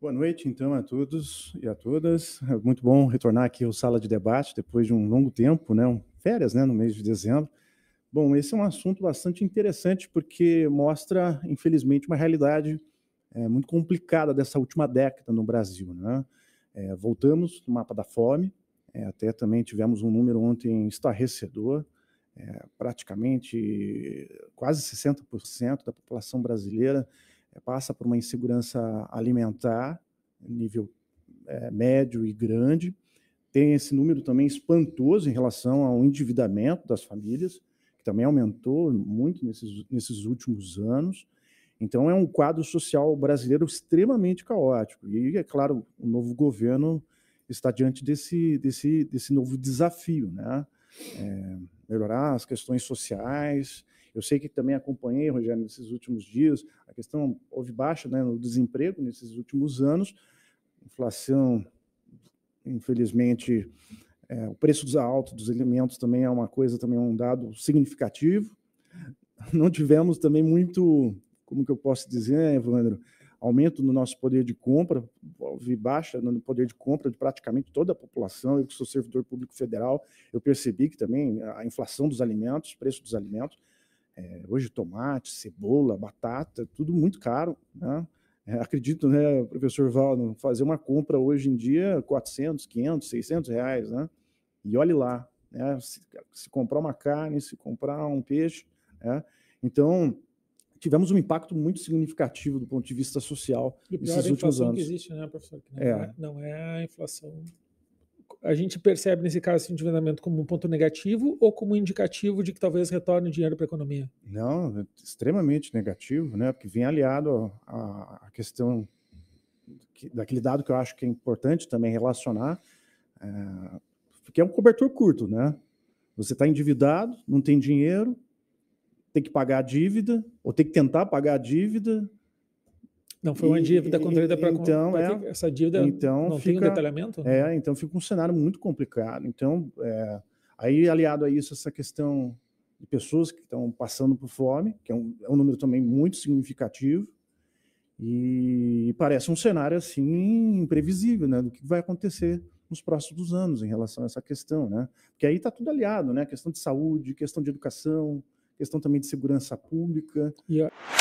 Boa noite, então, a todos e a todas. É muito bom retornar aqui ao Sala de Debate depois de um longo tempo, né? Férias, né? No mês de dezembro. Bom, esse é um assunto bastante interessante porque mostra, infelizmente, uma realidade é, muito complicada dessa última década no Brasil, né? É, voltamos no mapa da fome, é, até também tivemos um número ontem estarrecedor, praticamente quase 60% da população brasileira passa por uma insegurança alimentar, nível é, médio e grande. Tem esse número também espantoso em relação ao endividamento das famílias, que também aumentou muito nesses, nesses últimos anos. Então, é um quadro social brasileiro extremamente caótico. E, é claro, o novo governo está diante desse, desse, desse novo desafio, né? É, melhorar as questões sociais, eu sei que também acompanhei, Rogério, nesses últimos dias, a questão houve baixa né, no desemprego nesses últimos anos, inflação, infelizmente, é, o preço dos alto dos alimentos também é uma coisa, também é um dado significativo. Não tivemos também muito, como que eu posso dizer, Evandro, aumento no nosso poder de compra, houve baixa no poder de compra de praticamente toda a população. Eu que sou servidor público federal, eu percebi que também a inflação dos alimentos, preço dos alimentos, é, hoje tomate, cebola, batata, tudo muito caro, né? É, acredito, né, professor Valdo, fazer uma compra hoje em dia 400, 500, 600 reais, né? E olhe lá, né? Se, se comprar uma carne, se comprar um peixe, né? Então, tivemos um impacto muito significativo do ponto de vista social e nesses últimos anos. que existe, né, professor? Que não, é. é. não é a inflação a gente percebe nesse caso esse endividamento como um ponto negativo ou como um indicativo de que talvez retorne dinheiro para a economia? Não, extremamente negativo, né? Porque vem aliado à questão daquele dado que eu acho que é importante também relacionar, é, porque é um cobertor curto, né? Você está endividado, não tem dinheiro, tem que pagar a dívida, ou tem que tentar pagar a dívida, não foi uma dívida contraída para então é. essa dívida então não fica, tem um detalhamento? é então fica um cenário muito complicado. Então é, aí aliado a isso essa questão de pessoas que estão passando por fome que é um, é um número também muito significativo e parece um cenário assim imprevisível né do que vai acontecer nos próximos anos em relação a essa questão né? Porque aí está tudo aliado né? Questão de saúde questão de educação questão também de segurança pública. A...